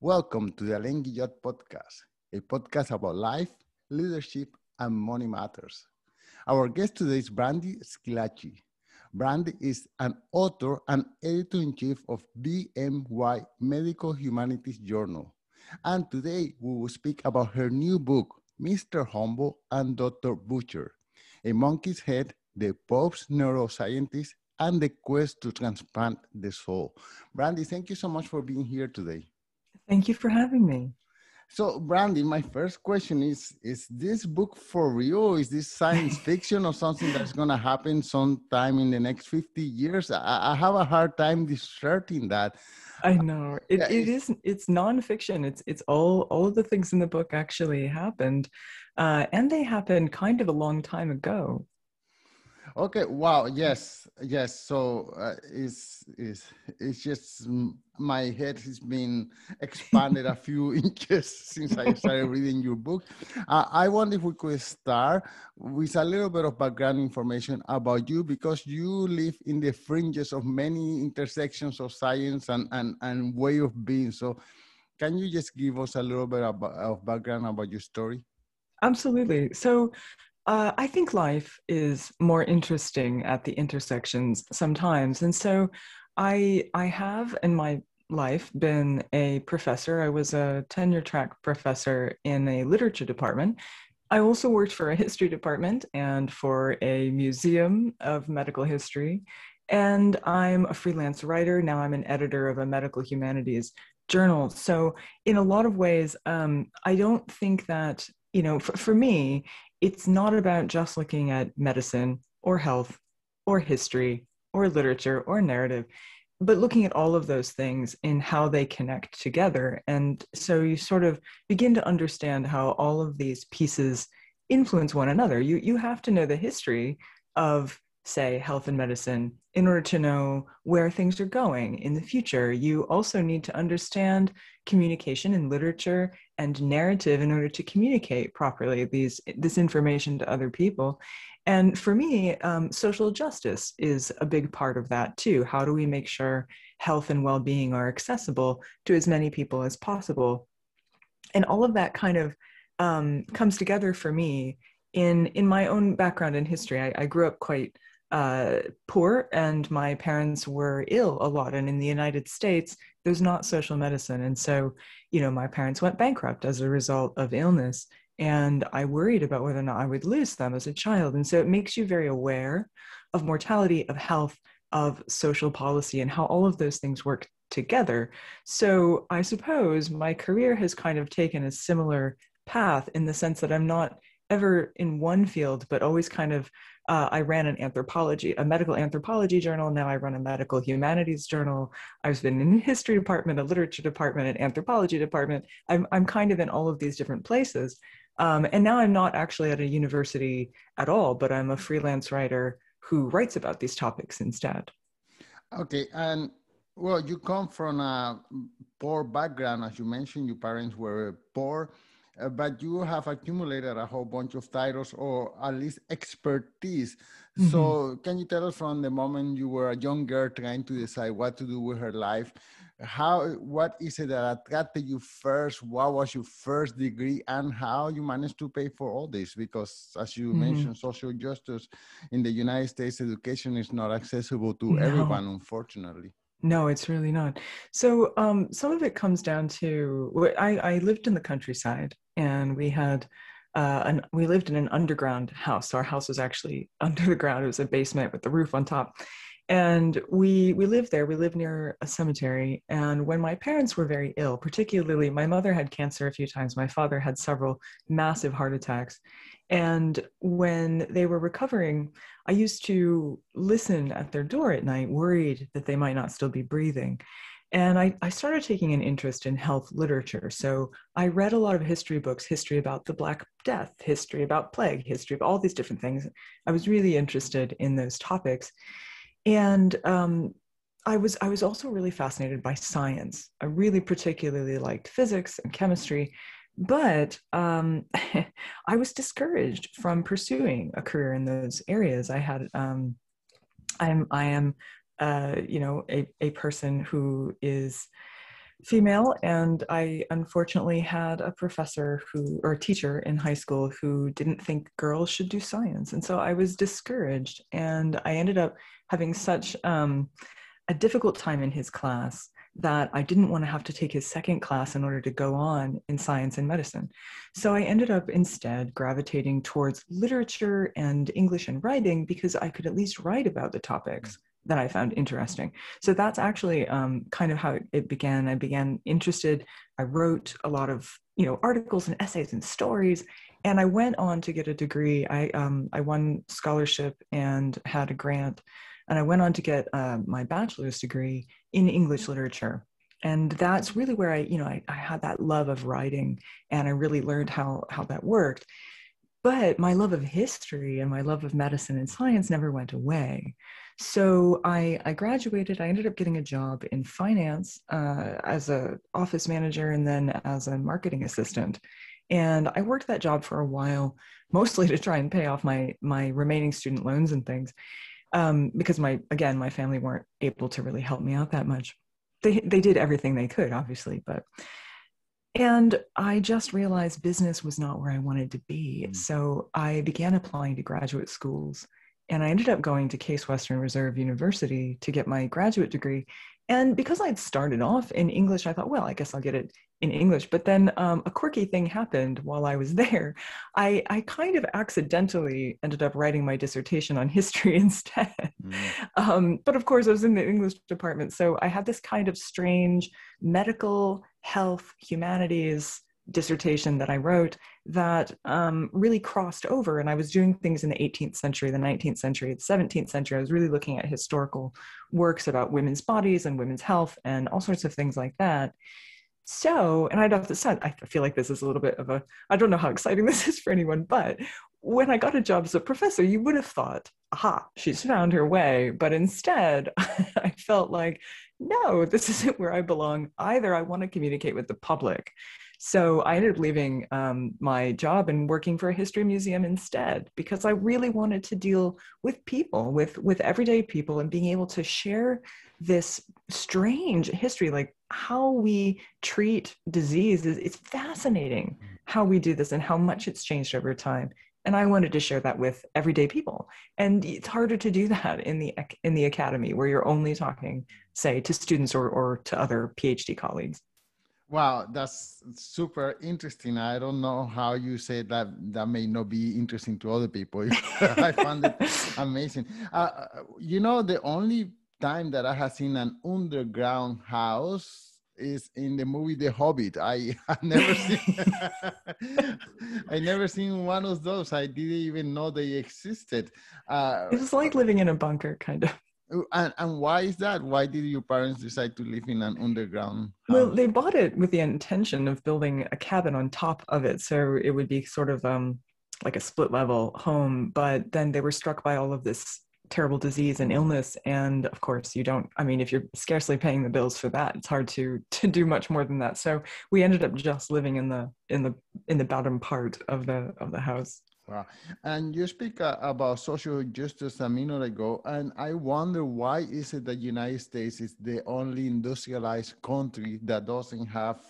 Welcome to the Alain Guillot podcast, a podcast about life, leadership, and money matters. Our guest today is Brandy Schillace. Brandy is an author and editor in chief of BMJ Medical Humanities Journal. And today we will speak about her new book, Mr. Humble and Dr. Butcher A Monkey's Head, the Pope's Neuroscientist, and the Quest to Transplant the Soul. Brandy, thank you so much for being here today. Thank you for having me. So, Brandy, my first question is Is this book for real? Is this science fiction or something that's going to happen sometime in the next 50 years? I, I have a hard time discerning that. I know it, it is. It's nonfiction. It's it's all all of the things in the book actually happened, uh, and they happened kind of a long time ago. Okay. Wow. Yes. Yes. So uh, it's it's it's just my head has been expanded a few inches since I started reading your book. Uh, I wonder if we could start with a little bit of background information about you because you live in the fringes of many intersections of science and and and way of being. So, can you just give us a little bit of, of background about your story? Absolutely. So, uh, I think life is more interesting at the intersections sometimes. And so I, I have in my life been a professor. I was a tenure track professor in a literature department. I also worked for a history department and for a museum of medical history. And I'm a freelance writer. Now I'm an editor of a medical humanities journal. So, in a lot of ways, um, I don't think that, you know, for, for me, it's not about just looking at medicine or health or history or literature or narrative, but looking at all of those things and how they connect together. And so you sort of begin to understand how all of these pieces influence one another. You, you have to know the history of, say, health and medicine in order to know where things are going in the future. You also need to understand communication and literature and narrative in order to communicate properly these this information to other people. And for me um, social justice is a big part of that too. How do we make sure health and well-being are accessible to as many people as possible? And all of that kind of um, comes together for me in in my own background in history. I, I grew up quite uh, poor and my parents were ill a lot. And in the united states there's not social medicine. And so you know my parents went bankrupt as a result of illness and i worried about whether or not i would lose them as a child. And so it makes you very aware of mortality of health of social policy and how all of those things work together. So i suppose my career has kind of taken a similar path in the sense that i'm not ever in one field but always kind of uh, I ran an anthropology, a medical anthropology journal. Now I run a medical humanities journal. I've been in history department, a literature department, an anthropology department. I'm, I'm kind of in all of these different places. Um, and now I'm not actually at a university at all, but I'm a freelance writer who writes about these topics instead. Okay. And well, you come from a poor background. As you mentioned, your parents were poor uh, but you have accumulated a whole bunch of titles or at least expertise. Mm-hmm. So, can you tell us from the moment you were a young girl trying to decide what to do with her life, how what is it that attracted you first? What was your first degree, and how you managed to pay for all this? Because, as you mm-hmm. mentioned, social justice in the United States, education is not accessible to no. everyone, unfortunately. No, it's really not. So um, some of it comes down to I, I lived in the countryside and we had uh, an, we lived in an underground house. Our house was actually under the ground. It was a basement with the roof on top. And we we lived there. We lived near a cemetery. And when my parents were very ill, particularly my mother had cancer a few times, my father had several massive heart attacks. And when they were recovering, I used to listen at their door at night, worried that they might not still be breathing. And I, I started taking an interest in health literature. So I read a lot of history books, history about the Black Death, history about plague, history of all these different things. I was really interested in those topics. And um, I was I was also really fascinated by science. I really particularly liked physics and chemistry, but um, I was discouraged from pursuing a career in those areas. I had, um, I'm, I am, uh, you know, a, a person who is female, and I unfortunately had a professor who, or a teacher in high school who didn't think girls should do science. And so I was discouraged, and I ended up having such um, a difficult time in his class that I didn't want to have to take his second class in order to go on in science and medicine. So I ended up instead gravitating towards literature and English and writing because I could at least write about the topics that I found interesting. So that's actually um, kind of how it began. I began interested. I wrote a lot of you know articles and essays and stories, and I went on to get a degree. I um, I won scholarship and had a grant, and I went on to get uh, my bachelor's degree in English literature. And that's really where I, you know, I, I had that love of writing, and I really learned how how that worked. But my love of history and my love of medicine and science never went away. So I, I graduated. I ended up getting a job in finance uh, as an office manager and then as a marketing assistant. And I worked that job for a while, mostly to try and pay off my my remaining student loans and things, um, because my again my family weren't able to really help me out that much. They they did everything they could, obviously, but and I just realized business was not where I wanted to be. Mm. So I began applying to graduate schools and I ended up going to Case Western Reserve University to get my graduate degree. And because I'd started off in English, I thought, well, I guess I'll get it in English. But then um, a quirky thing happened while I was there. I, I kind of accidentally ended up writing my dissertation on history instead. Mm. Um, but of course, I was in the English department. So I had this kind of strange medical, health, humanities dissertation that I wrote that um, really crossed over. And I was doing things in the 18th century, the 19th century, the 17th century. I was really looking at historical works about women's bodies and women's health and all sorts of things like that. So, and have to say, I feel like this is a little bit of a, I don't know how exciting this is for anyone, but when I got a job as a professor, you would have thought, aha, she's found her way. But instead, I felt like, no, this isn't where I belong either. I want to communicate with the public. So I ended up leaving um, my job and working for a history museum instead because I really wanted to deal with people, with with everyday people, and being able to share this strange history, like how we treat disease. Is, it's fascinating mm. how we do this and how much it's changed over time. And I wanted to share that with everyday people. And it's harder to do that in the in the academy where you're only talking, say, to students or, or to other PhD colleagues. Wow, that's super interesting. I don't know how you say that. That may not be interesting to other people. I found it amazing. Uh, you know, the only time that I have seen an underground house is in the movie The Hobbit. I have never seen. I never seen one of those. I didn't even know they existed. Uh, it was like living in a bunker, kind of. And, and why is that? Why did your parents decide to live in an underground house? Well, they bought it with the intention of building a cabin on top of it. So it would be sort of um, like a split level home. But then they were struck by all of this terrible disease and illness. And of course, you don't, I mean, if you're scarcely paying the bills for that, it's hard to to do much more than that. So we ended up just living in the in the in the bottom part of the of the house. Wow. And you speak uh, about social justice a minute ago, and I wonder why is it that the United States is the only industrialized country that doesn't have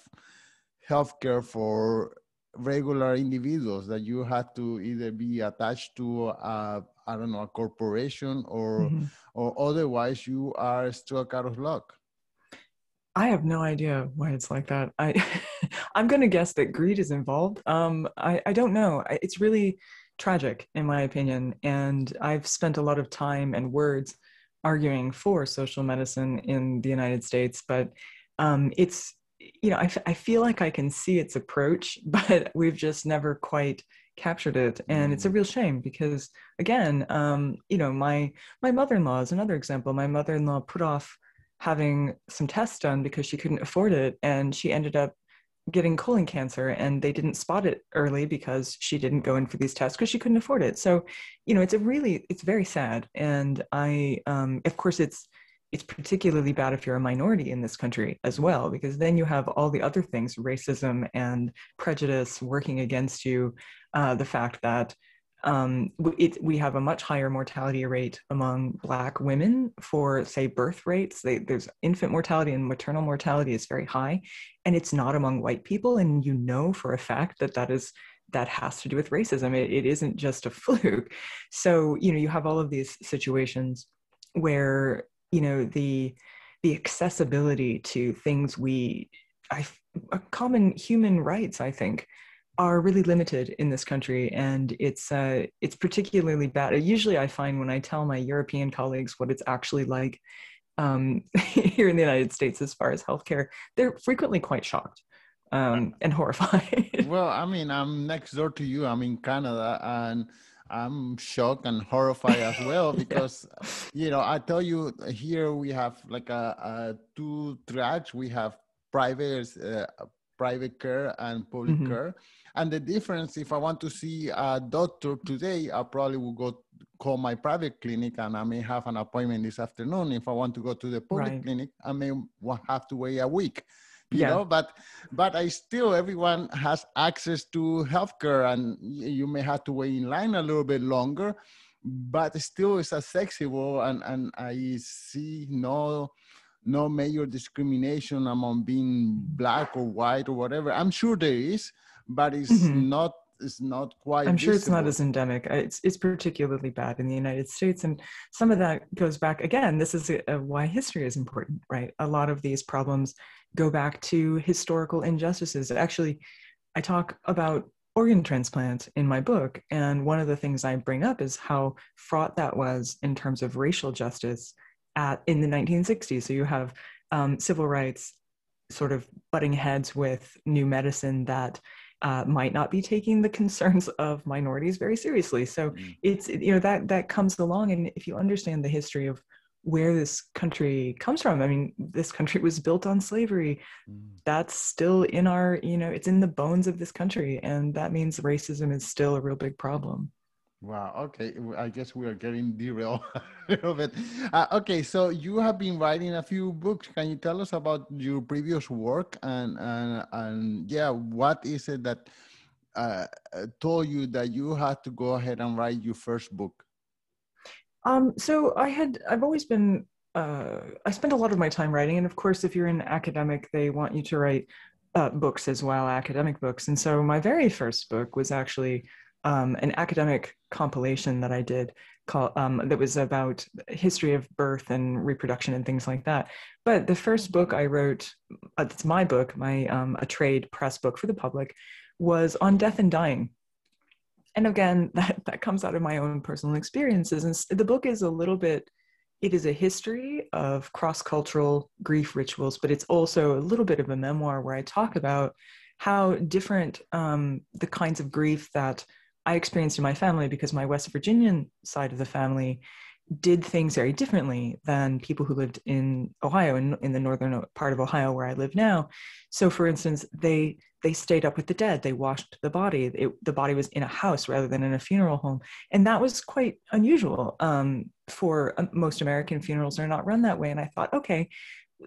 healthcare for regular individuals that you have to either be attached to a, I don't know a corporation or mm-hmm. or otherwise you are struck out of luck. I have no idea why it's like that. I I'm going to guess that greed is involved. Um, I I don't know. It's really tragic in my opinion, and I've spent a lot of time and words arguing for social medicine in the United States, but um, it's you know I, I feel like I can see its approach, but we've just never quite captured it and it's a mm. real shame because again um, you know my my mother-in-law is another example my mother-in-law put off having some tests done because she couldn't afford it and she ended up getting colon cancer and they didn't spot it early because she didn't go in for these tests because she couldn't afford it. So you know it's a really it's very sad. And i um, of course it's it's particularly bad if you're a minority in this country as well because then you have all the other things racism and prejudice working against you uh, the fact that um, it, we have a much higher mortality rate among Black women for, say, birth rates. They, there's infant mortality and maternal mortality is very high, and it's not among white people. And you know for a fact that that is that has to do with racism. It, it isn't just a fluke. So you know you have all of these situations where you know the the accessibility to things we I, common human rights, I think, are really limited in this country, and it's uh, it's particularly bad. Usually, I find when I tell my European colleagues what it's actually like um, here in the United States as far as healthcare, they're frequently quite shocked um, and horrified. well, I mean, I'm next door to you. I'm in Canada, and I'm shocked and horrified as well because, yeah. you know, I tell you, here we have like a, a two tracks. We have private uh, private care and public mm-hmm. care and the difference, if I want to see a doctor today, I probably will go call my private clinic and I may have an appointment this afternoon. If I want to go to the public right. clinic, I may have to wait a week. You yeah. know, but but I still everyone has access to healthcare and you may have to wait in line a little bit longer, but still it's accessible and, and I see no no major discrimination among being black or white or whatever. I'm sure there is, but it's mm-hmm. not it's not quite i'm sure it's not as endemic it's, it's particularly bad in the united states and some of that goes back again this is a, a why history is important right a lot of these problems go back to historical injustices actually i talk about organ transplant in my book and one of the things i bring up is how fraught that was in terms of racial justice at in the 1960s so you have um, civil rights sort of butting heads with new medicine that uh, might not be taking the concerns of minorities very seriously. So mm. it's you know that that comes along, and if you understand the history of where this country comes from, I mean, this country was built on slavery. Mm. That's still in our you know it's in the bones of this country, and that means racism is still a real big problem. Wow. Okay. I guess we are getting derailed a little bit. Uh, okay. So you have been writing a few books. Can you tell us about your previous work and and and yeah, what is it that uh, told you that you had to go ahead and write your first book? Um. So I had. I've always been. Uh, I spent a lot of my time writing, and of course, if you're an academic, they want you to write uh, books as well, academic books. And so my very first book was actually um, an academic compilation that I did um, that was about history of birth and reproduction and things like that. But the first book I wrote, uh, it's my book, my um, a trade press book for the public, was on death and dying. And again, that, that comes out of my own personal experiences. And the book is a little bit, it is a history of cross cultural grief rituals, but it's also a little bit of a memoir where I talk about how different um, the kinds of grief that I experienced in my family because my West Virginian side of the family did things very differently than people who lived in Ohio and in, in the northern part of Ohio where I live now. So, for instance, they they stayed up with the dead. They washed the body. It, the body was in a house rather than in a funeral home, and that was quite unusual. Um, for uh, most American funerals are not run that way. And I thought, okay,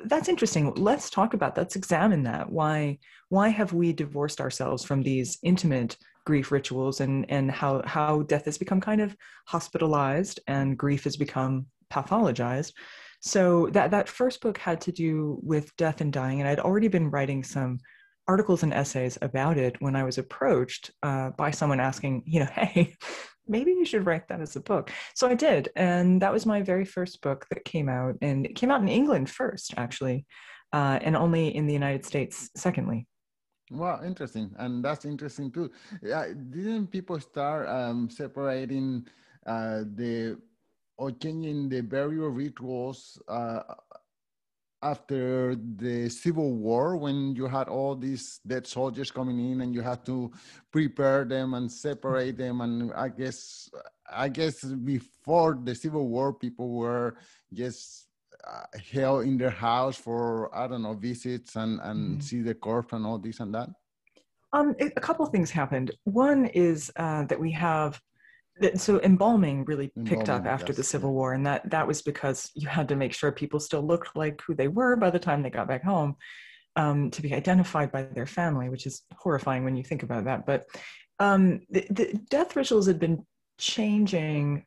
that's interesting. Let's talk about. That. Let's examine that. Why why have we divorced ourselves from these intimate grief rituals and and how how death has become kind of hospitalized and grief has become pathologized. So that that first book had to do with death and dying and i'd already been writing some articles and essays about it when i was approached uh, by someone asking you know hey maybe you should write that as a book. So i did and that was my very first book that came out and it came out in england first actually uh, and only in the united states secondly Wow, interesting, and that's interesting too. Didn't people start um, separating uh, the or changing the burial rituals uh, after the Civil War when you had all these dead soldiers coming in and you had to prepare them and separate them? And I guess, I guess before the Civil War, people were just held in their house for I don't know visits and and mm. see the corpse and all this and that? Um, a couple of things happened. One is uh, that we have so embalming really picked embalming, up after yes, the Civil yeah. War, and that that was because you had to make sure people still looked like who they were by the time they got back home. Um, to be identified by their family, which is horrifying when you think about that. But um, the, the, death rituals had been changing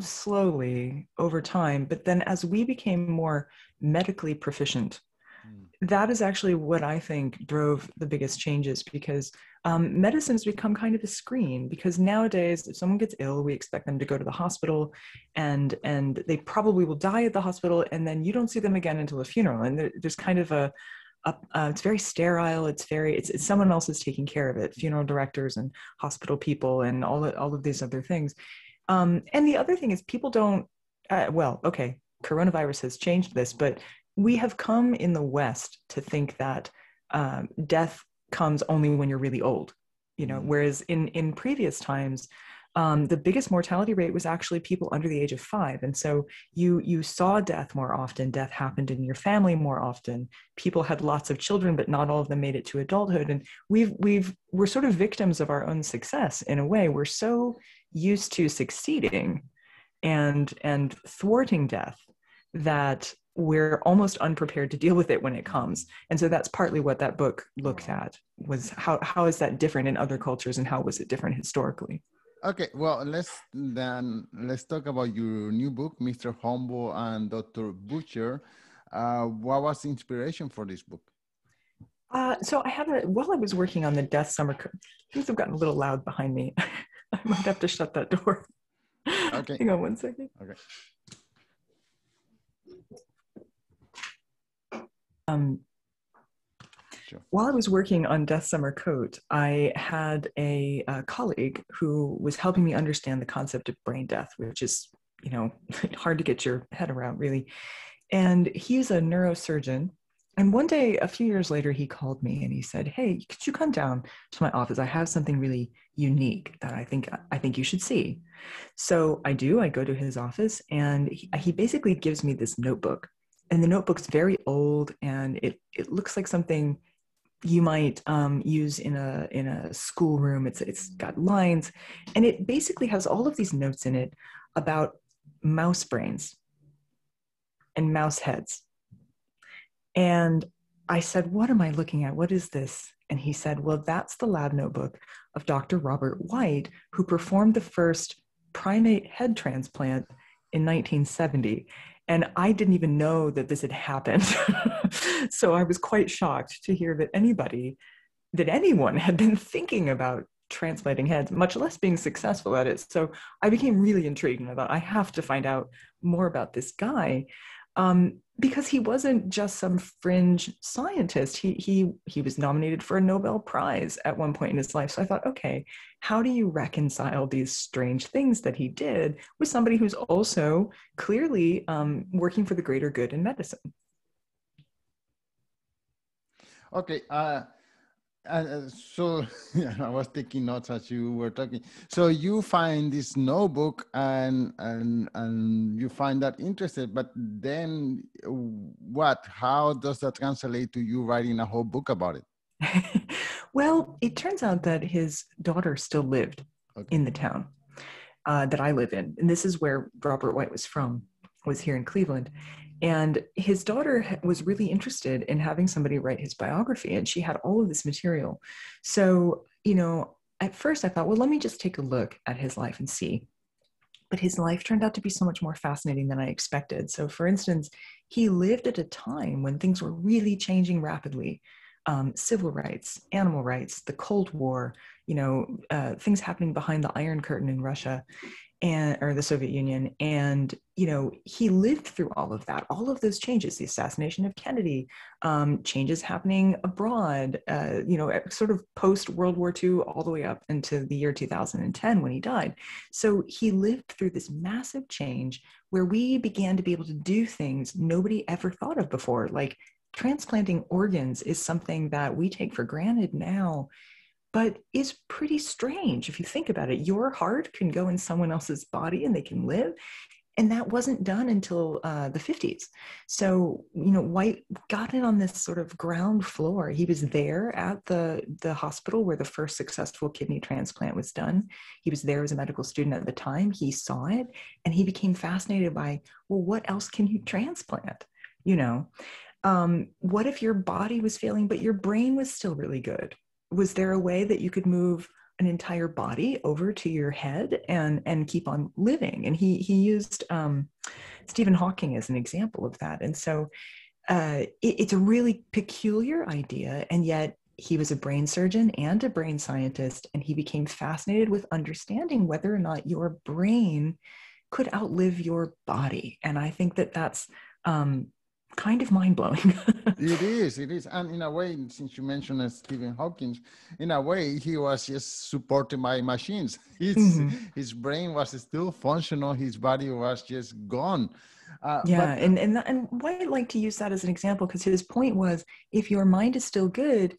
slowly over time. But then as we became more medically proficient, mm. that is actually what I think drove the biggest changes because um, medicine has become kind of a screen because nowadays if someone gets ill we expect them to go to the hospital and and they probably will die at the hospital and then you don't see them again until the funeral and there, there's kind of a uh, it's very sterile. It's very it's, it's someone else is taking care of it. Funeral directors and hospital people and all all of these other things. Um, and the other thing is people don't. Uh, well, okay, coronavirus has changed this, but we have come in the West to think that um, death comes only when you're really old. You know, mm-hmm. whereas in in previous times, um, the biggest mortality rate was actually people under the age of five. And so you you saw death more often. Death happened in your family more often. People had lots of children but not all of them made it to adulthood. And we've we've we're sort of victims of our own success in a way. We're so used to succeeding and and thwarting death that we're almost unprepared to deal with it when it comes. And so that's partly what that book looked at was how how is that different in other cultures and how was it different historically Okay, well, let's then let's talk about your new book, Mr. Humble and Dr. Butcher. Uh, what was the inspiration for this book? Uh, so I had a while I was working on the Death Summer. Things have gotten a little loud behind me. I might have to shut that door. Okay. Hang on one second. Okay. Um, Sure. While I was working on Death's Summer Coat, I had a, a, colleague who was helping me understand the concept of brain death, which is, you know, hard to get your head around, really. And he's a neurosurgeon. And one day, a few years later, he called me and he said, "Hey, could you come down to my office? I have something really unique that I think I think you should see." So I do. I go to his office, and he, he basically gives me this notebook and the notebook's very old and it, it looks like something you might um, use in a in a schoolroom. It's it's got lines, and it basically has all of these notes in it about mouse brains and mouse heads. And I said, "What am I looking at? What is this?" And he said, "Well, that's the lab notebook of Dr. Robert White, who performed the first primate head transplant in 1970." And I didn't even know that this had happened. so I was quite shocked to hear that anybody, that anyone had been thinking about transplanting heads, much less being successful at it. So I became really intrigued and I thought, I have to find out more about this guy um, because he wasn't just some fringe scientist. He he he was nominated for a Nobel Prize at one point in his life. So I thought, okay, how do you reconcile these strange things that he did with somebody who's also clearly um, working for the greater good in medicine? Okay. Uh, uh, so yeah, I was taking notes as you were talking. So you find this notebook and and and you find that interested, but then what? How does that translate to you writing a whole book about it? well, it turns out that his daughter still lived okay. in the town uh, that I live in, and this is where Robert White was from. Was here in Cleveland, and his daughter was really interested in having somebody write his biography, and she had all of this material. So, you know, at first I thought, well, let me just take a look at his life and see. But his life turned out to be so much more fascinating than I expected. So, for instance, he lived at a time when things were really changing rapidly. Um, civil rights, animal rights, the Cold War, you know, uh, things happening behind the Iron Curtain in Russia and or the Soviet Union. And you know, he lived through all of that, all of those changes, the assassination of Kennedy, um, changes happening abroad, uh, you know, sort of post World War II, all the way up into the year 2010 when he died. So he lived through this massive change where we began to be able to do things nobody ever thought of before, like transplanting organs is something that we take for granted now but is pretty strange if you think about it. Your heart can go in someone else's body and they can live. And that wasn't done until uh, the 50s. So, you know, White got it on this sort of ground floor. He was there at the, the hospital where the first successful kidney transplant was done. He was there as a medical student at the time. He saw it and he became fascinated by, well, what else can you transplant? You know, um, what if your body was failing, but your brain was still really good? Was there a way that you could move an entire body over to your head and and keep on living? And he he used um, stephen hawking as an example of that. And so uh, it, it's a really peculiar idea and yet he was a brain surgeon and a brain scientist and he became fascinated with understanding whether or not your brain could outlive your body. And i think that that's um, kind of mind blowing. it is, it is. And in a way, since you mentioned uh, Stephen Hawking, in a way, he was just supported by machines. His, mm-hmm. his brain was still functional, his body was just gone. Uh, yeah, but, and and and why I like to use that as an example because his point was, if your mind is still good,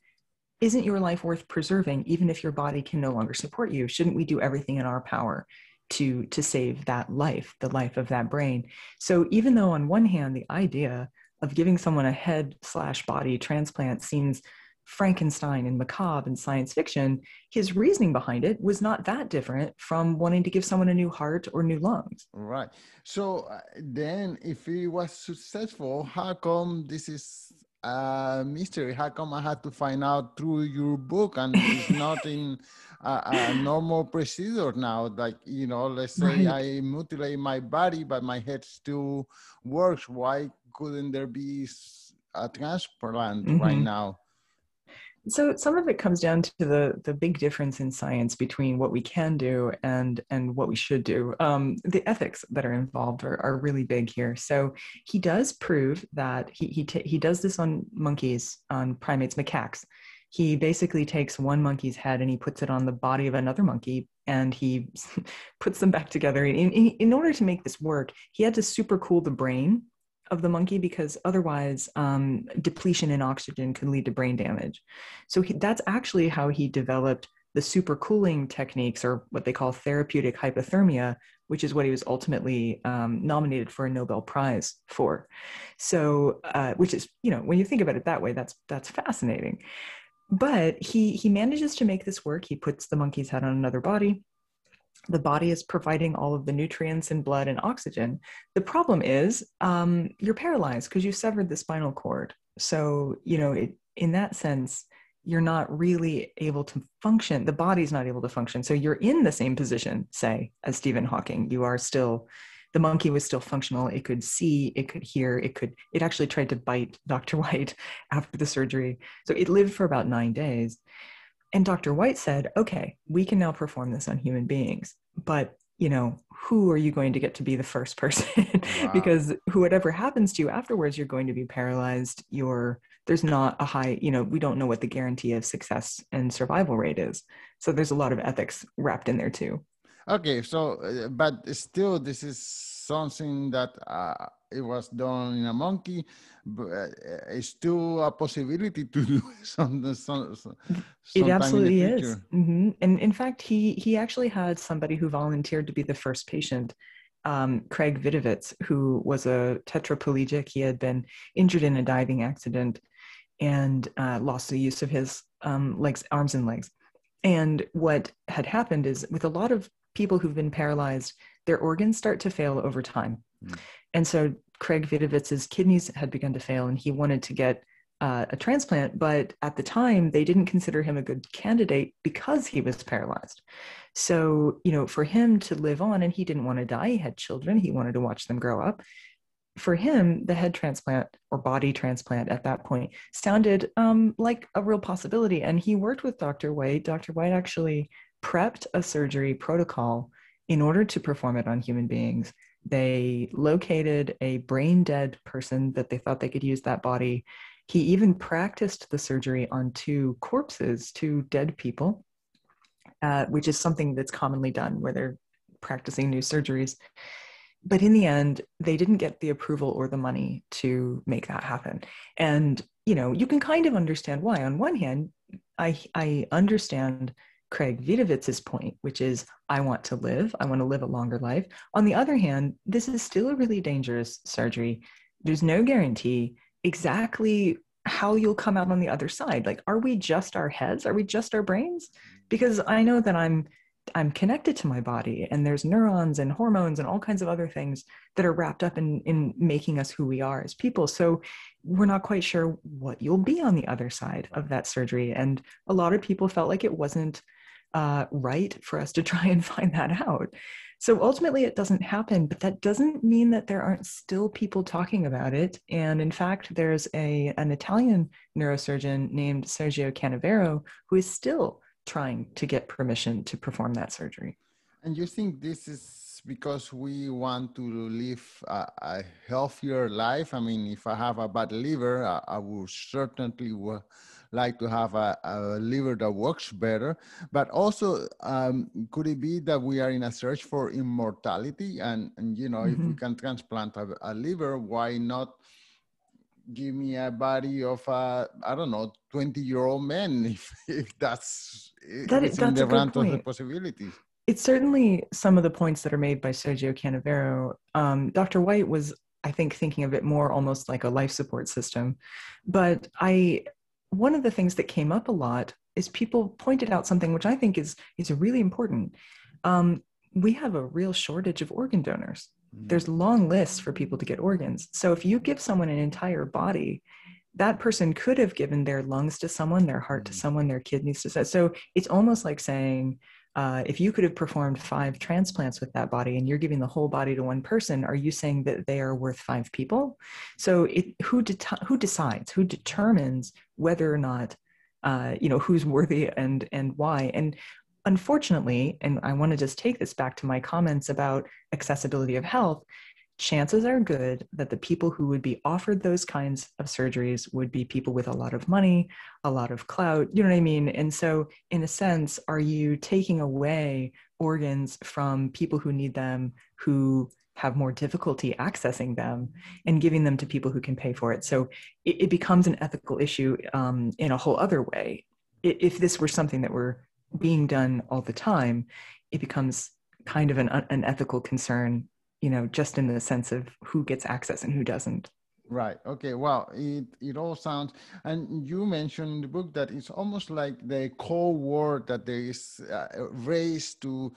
isn't your life worth preserving, even if your body can no longer support you? Shouldn't we do everything in our power to to save that life, the life of that brain? So even though on one hand the idea of giving someone a head slash body transplant seems Frankenstein and macabre in science fiction, his reasoning behind it was not that different from wanting to give someone a new heart or new lungs. Right. So uh, then, if he was successful, how come this is a mystery? How come I had to find out through your book and it's not in a, a, normal procedure now? Like, you know, let's say right. I mutilate my body, but my head still works. Why couldn't there be a transplant mm-hmm. right now? So some of it comes down to the the big difference in science between what we can do and and what we should do. Um, the ethics that are involved are, are really big here. So he does prove that he he t- he does this on monkeys, on primates, macaques. He basically takes one monkey's head and he puts it on the body of another monkey, and he puts them back together. In, in, in order to make this work, he had to super cool the brain of the monkey because otherwise um, depletion in oxygen could lead to brain damage. So he, that's actually how he developed the supercooling techniques or what they call therapeutic hypothermia, which is what he was ultimately um, nominated for a Nobel Prize for. So, uh, which is, you know, when you think about it that way, that's that's fascinating. But he he manages to make this work. He puts the monkey's head on another body the body is providing all of the nutrients and blood and oxygen. The problem is um, you're paralyzed because you severed the spinal cord. So, you know, it, in that sense, you're not really able to function. The body's not able to function. So you're in the same position, say, as Stephen Hawking. You are still, the monkey was still functional. It could see, it could hear, it could, it actually tried to bite Dr. White after the surgery. So it lived for about nine days. And Dr. White said, okay, we can now perform this on human beings, but you know, who are you going to get to be the first person? Wow. because whatever happens to you afterwards, you're going to be paralyzed. You're there's not a high, you know, we don't know what the guarantee of success and survival rate is. So there's a lot of ethics wrapped in there too. Okay, so uh, but still, this is something that uh, it was done in a monkey, but uh, it's still a possibility to do something. Some, some, it absolutely is. Mm-hmm. And in fact, he he actually had somebody who volunteered to be the first patient. Um, Craig Vetovitz, who was a tetraplegic, he had been injured in a diving accident and uh, lost the use of his um, legs, arms, and legs. And what had happened is, with a lot of people who've been paralyzed, their organs start to fail over time. Mm. And so Craig Vetovitz's kidneys had begun to fail and he wanted to get uh, a transplant, but at the time they didn't consider him a good candidate because he was paralyzed. So, you know, for him to live on and he didn't want to die, he had children, he wanted to watch them grow up. For him, the head transplant or body transplant at that point sounded um, like a real possibility. And he worked with Dr. White. Dr. White actually prepped a surgery protocol in order to perform it on human beings they located a brain dead person that they thought they could use that body. He even practiced the surgery on two corpses, two dead people, uh, which is something that's commonly done where they're practicing new surgeries. But in the end, they didn't get the approval or the money to make that happen. And, you know, you can kind of understand why. On one hand, I, I understand Craig Vetovitz's point, which is I want to live, I want to live a longer life. On the other hand, this is still a really dangerous surgery. There's no guarantee exactly how you'll come out on the other side. Like, are we just our heads? Are we just our brains? Because I know that I'm I'm connected to my body and there's neurons and hormones and all kinds of other things that are wrapped up in in making us who we are as people. So we're not quite sure what you'll be on the other side of that surgery. And a lot of people felt like it wasn't uh, right for us to try and find that out. So ultimately, it doesn't happen, but that doesn't mean that there aren't still people talking about it. And in fact, there's a, an Italian neurosurgeon named Sergio Canavero who is still trying to get permission to perform that surgery. And you think this is because we want to live a, a healthier life? I mean, if I have a bad liver, I, I would certainly like to have a, a liver that works better. But also, um, could it be that we are in a search for immortality? And, and you know, mm-hmm. if we mm-hmm. can transplant a, a, liver, why not give me a body of a, I don't know, 20 year old man if, if that's, that is, in the realm of the possibilities? It's certainly some of the points that are made by Sergio Canavero. Um, Dr. White was I think thinking of it more almost like a life support system. But I one of the things that came up a lot is people pointed out something which I think is is really important. Um, we have a real shortage of organ donors. Mm. There's long lists for people to get organs. So if you give someone an entire body, that person could have given their lungs to someone, their heart to mm. someone, their kidneys to someone. So it's almost like saying, uh, if you could have performed five transplants with that body and you're giving the whole body to one person, are you saying that they are worth five people? So it, who, who decides, who determines whether or not, uh, you know, who's worthy and, and why? And unfortunately, and I want to just take this back to my comments about accessibility of health, chances are good that the people who would be offered those kinds of surgeries would be people with a lot of money, a lot of clout, you know what I mean? And so, in a sense, are you taking away organs from people who need them, who have more difficulty accessing them, and giving them to people who can pay for it? So, it, it becomes an ethical issue um, in a whole other way. If this were something that were being done all the time, it becomes kind of an, an ethical concern you know, just in the sense of who gets access and who doesn't. Right. Okay. Well, it it all sounds, and you mentioned in the book that it's almost like the Cold War that there is a race to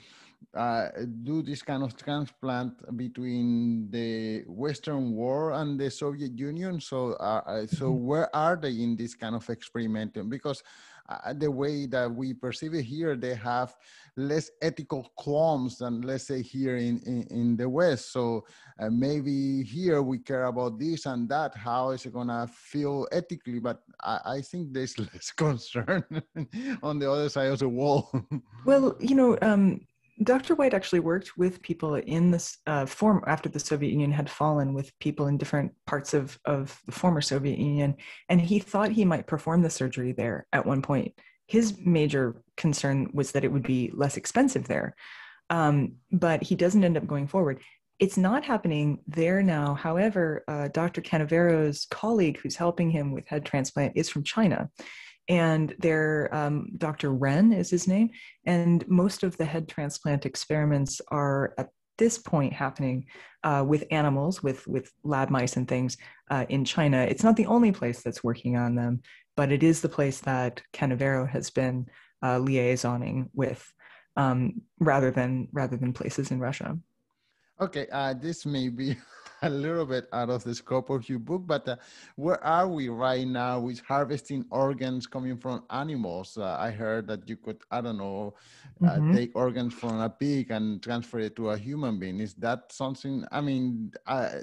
uh, do this kind of transplant between the Western world and the Soviet Union. So, uh, uh so mm-hmm. where are they in this kind of experimenting? Because uh, the way that we perceive it here, they have less ethical qualms than let's say here in, in, in the West. So uh, maybe here we care about this and that. How is it gonna feel ethically? But I, I think there's less concern on the other side of the wall. well, you know, um, Dr. White actually worked with people in this uh, form after the Soviet Union had fallen, with people in different parts of, of the former Soviet Union, and he thought he might perform the surgery there at one point his major concern was that it would be less expensive there. Um, but he doesn't end up going forward. It's not happening there now. However, uh, Dr. Canavero's colleague who's helping him with head transplant is from China. And their um, Dr. Ren is his name. And most of the head transplant experiments are at this point happening uh, with animals, with, with lab mice and things uh, in China. It's not the only place that's working on them, but it is the place that Canavero has been uh, liaisoning with um, rather than rather than places in Russia. Okay, uh, this may be a little bit out of the scope of your book, but uh, where are we right now with harvesting organs coming from animals? Uh, I heard that you could, I don't know, uh, mm-hmm. take organs from a pig and transfer it to a human being. Is that something? I mean, I,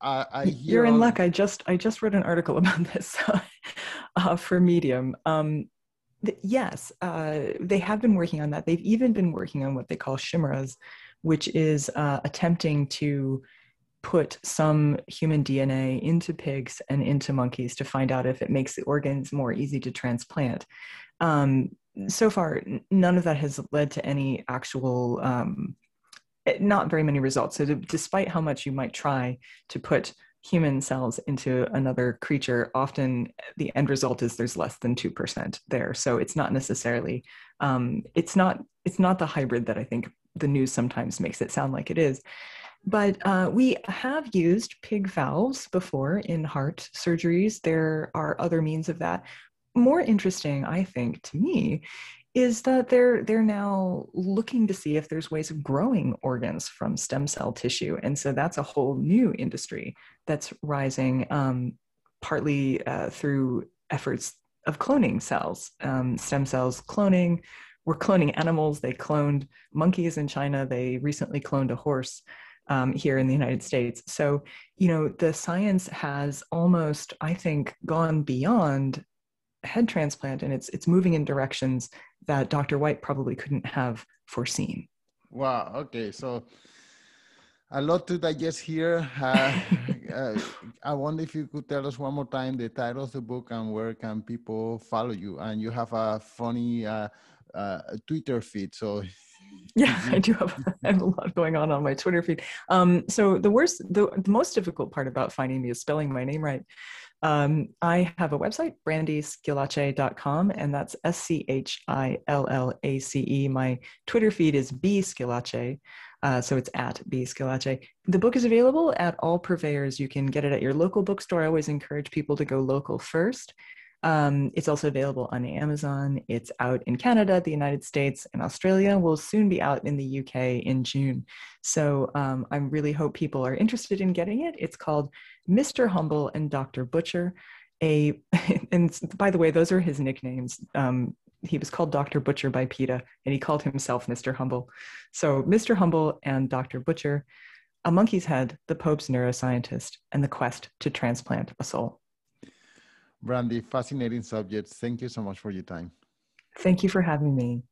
I, I You're in luck. I just I just wrote an article about this uh, for Medium. Um, th- yes, uh, they have been working on that. They've even been working on what they call chimeras, which is uh, attempting to put some human DNA into pigs and into monkeys to find out if it makes the organs more easy to transplant. Um, so far, none of that has led to any actual um, Eh, not very many results. So, despite how much you might try to put human cells into another creature, often the end result is there's less than two percent there. So it's not necessarily um, it's not it's not the hybrid that I think the news sometimes makes it sound like it is. But uh, we have used pig valves before in heart surgeries. There are other means of that. More interesting, I think, to me, is that they're they're now looking to see if there's ways of growing organs from stem cell tissue, and so that's a whole new industry that's rising, um, partly uh, through efforts of cloning cells, um, stem cells cloning, We're cloning animals. They cloned monkeys in China. They recently cloned a horse um, here in the United States. So, you know, the science has almost, I think, gone beyond head transplant and it's it's moving in directions that Dr. White probably couldn't have foreseen. Wow. Okay. So a lot to digest here. Uh, uh, I wonder if you could tell us one more time the title of the book and where can people follow you. And you have a funny uh, uh Twitter feed, so. Yeah, I do have, I have a lot going on on my Twitter feed. Um, so the worst, the, the most difficult part about finding me is spelling my name right. Um, I have a website, brandyschillace.com, and that's S C H I L L A C E. My Twitter feed is B. Uh, so it's at B. The book is available at all purveyors. You can get it at your local bookstore. I always encourage people to go local first. Um, it's also available on Amazon. It's out in Canada, the United States, and Australia. Will soon be out in the UK in June. So um, I really hope people are interested in getting it. It's called Mr. Humble and Dr. Butcher. A and by the way, those are his nicknames. Um, he was called Dr. Butcher by PETA, and he called himself Mr. Humble. So Mr. Humble and Dr. Butcher, A Monkey's Head, the Pope's neuroscientist, and the quest to transplant a soul. Brandy, fascinating subject. Thank you so much for your time. Thank you for having me.